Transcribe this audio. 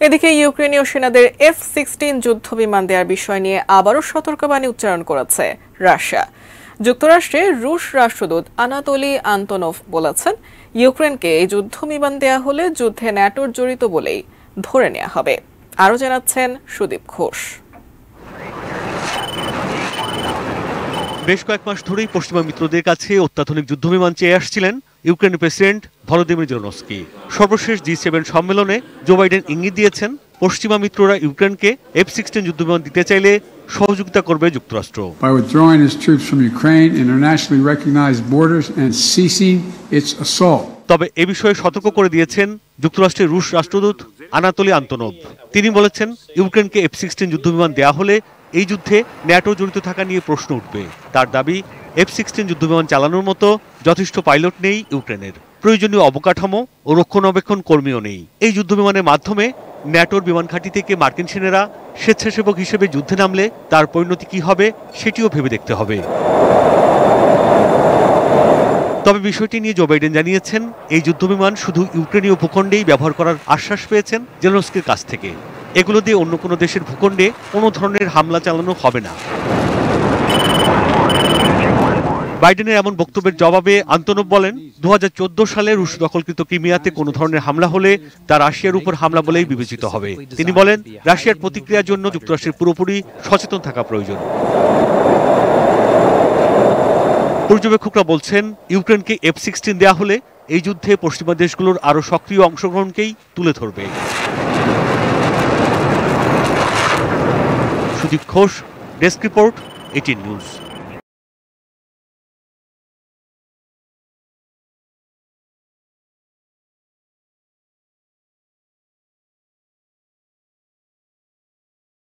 এদিকে ইউক্রেনীয় সেনাদের এফ সিক্সটিন যুদ্ধ বিমান দেওয়ার বিষয় নিয়ে আবারও সতর্কবাণী উচ্চারণ করেছে রাশিয়া। যুক্তরাষ্ট্রে রুশ রাষ্ট্রদূত আনাতলি আন্তনোভ বলেছেন, ইউক্রেনকে এই যুদ্ধ বিমান দেয়া হলে যুদ্ধে ন্যাটোর জড়িত বলেই ধরে নেওয়া হবে। আরও জানাচ্ছেন সুদীপ ঘোষ। বেশ কয়েক মাস ধরেই পশ্চিমা মিত্রদের কাছে অত্যাধুনিক যুদ্ধবিমান চেয়ে আসছিলেন ইউক্রেনের প্রেসিডেন্ট ভলোদিমির জোনস্কি সর্বশেষ জি সেভেন সম্মেলনে জো বাইডেন ইঙ্গিত দিয়েছেন পশ্চিমা মিত্ররা ইউক্রেনকে এফ সিক্সটিন যুদ্ধবিমান দিতে চাইলে সহযোগিতা করবে যুক্তরাষ্ট্র। By withdrawing its troops from Ukraine, internationally recognized borders, and ceasing its assault. তবে এ বিষয়ে সতর্ক করে দিয়েছেন যুক্তরাষ্ট্রের রুশ রাষ্ট্রদূত আনাতলি আন্তনভ তিনি বলেছেন ইউক্রেনকে এফ সিক্সটিন যুদ্ধবিমান দেওয়া হলে এই যুদ্ধে ন্যাটো জড়িত থাকা নিয়ে প্রশ্ন উঠবে। তার দাবি এফ সিক্সটিন যুদ্ধবিমান চালানোর মতো যথেষ্ট পাইলট নেই ইউক্রেনের। প্রয়োজনীয় অবকাঠামো ও রক্ষণাবেক্ষণ কর্মীও নেই। এই যুদ্ধবিমানের মাধ্যমে ন্যাটোর বিমান ঘাঁটি থেকে মার্কিন সেনারা স্বেচ্ছাসেবক হিসেবে যুদ্ধে নামলে তার পরিণতি কি হবে সেটিও ভেবে দেখতে হবে। তবে বিষয়টি নিয়ে জো বাইডেন জানিয়েছেন, এই যুদ্ধবিমান শুধু ইউক্রেনীয় ভূখণ্ডেই ব্যবহার করার আশ্বাস পেয়েছেন জেলনস্কির কাছ থেকে। এগুলো দিয়ে অন্য কোনো দেশের ভূখণ্ডে কোনো ধরনের হামলা চালানো হবে না। বাইডেনের এমন বক্তব্যের জবাবে আন্তনব বলেন দু হাজার চোদ্দ সালে রুশ দখলকৃত ক্রিমিয়াতে কোনো ধরনের হামলা হলে তা রাশিয়ার উপর হামলা বলেই বিবেচিত হবে। তিনি বলেন, রাশিয়ার প্রতিক্রিয়ার জন্য যুক্তরাষ্ট্রের পুরোপুরি সচেতন থাকা প্রয়োজন। পর্যবেক্ষকরা বলছেন, ইউক্রেনকে এফ সিক্সটিন দেওয়া হলে এই যুদ্ধে পশ্চিমা দেশগুলোর আরও সক্রিয় অংশগ্রহণকেই তুলে ধরবে। Sudip Ghosh, desk report এটিন news.